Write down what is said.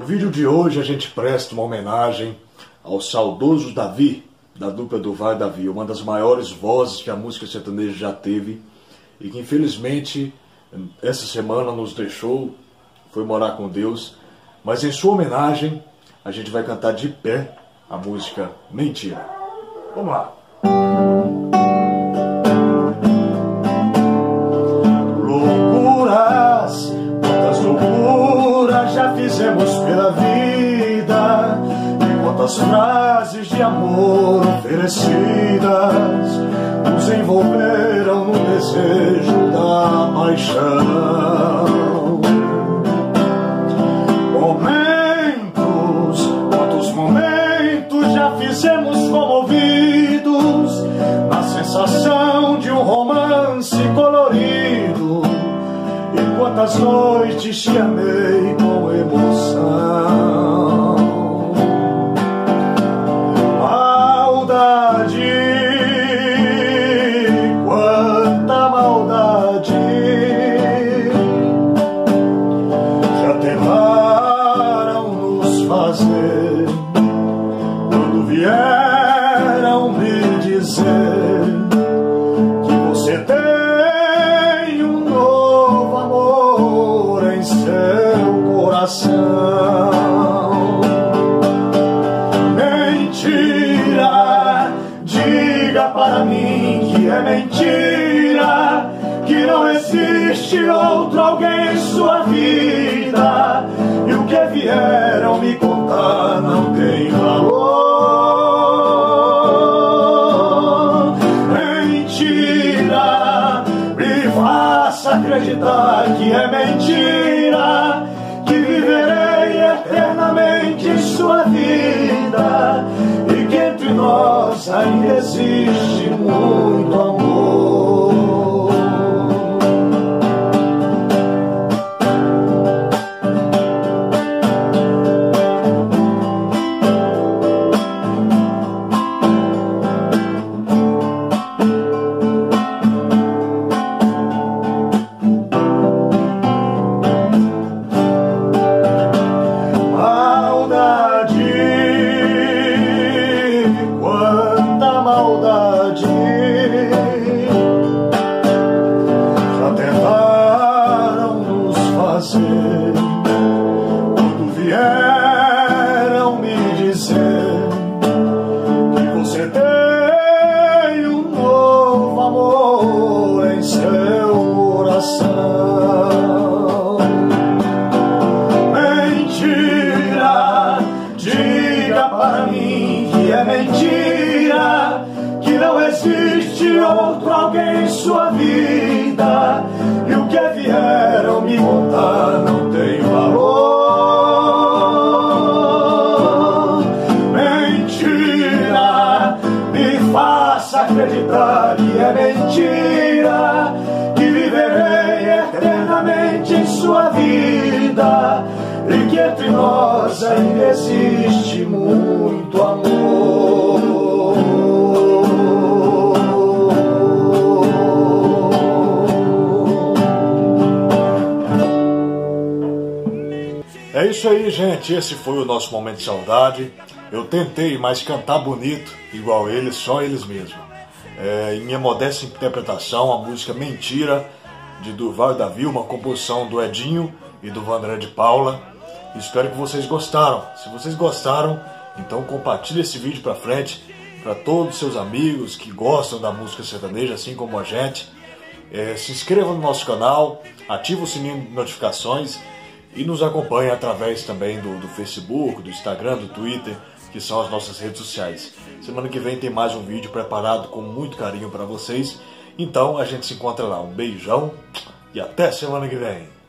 No vídeo de hoje a gente presta uma homenagem ao saudoso Davi, da dupla do Vai Davi, uma das maiores vozes que a música sertaneja já teve e que infelizmente essa semana nos deixou, foi morar com Deus, mas em sua homenagem a gente vai cantar de pé a música Mentira. Vamos lá. Quantas frases de amor oferecidas nos envolveram no desejo da paixão. sensação de um romance colorido. E quantas noites te amei com fazer quando vieram me dizer. coração. Mentira, diga para mim que é mentira, que existe outro alguém em sua vida, e o que vieram me contar não tem valor. Mentira, me faça acreditar que é mentira sua vida e que entre nós ainda existe muito amor. Quando não existe outro alguém em sua vida e o que vieram me contar não tem valor. Mentira, me faça acreditar que é mentira, que viverei eternamente em sua vida e que entre nós ainda existe muito amor. Isso aí, gente. Esse foi o nosso momento de saudade. Eu tentei, mas cantar bonito, igual eles, só eles mesmos. É, em minha modesta interpretação, a música Mentira, de Durval e Davi, uma composição do Edinho e do Vandré de Paula. Espero que vocês gostaram. Se vocês gostaram, então compartilhe esse vídeo para frente para todos os seus amigos que gostam da música sertaneja, assim como a gente. É, se inscreva no nosso canal, ative o sininho de notificações e nos acompanhe através também do, do Facebook, do Instagram, do Twitter, que são as nossas redes sociais. Semana que vem tem mais um vídeo preparado com muito carinho para vocês. Então a gente se encontra lá. Um beijão e até semana que vem.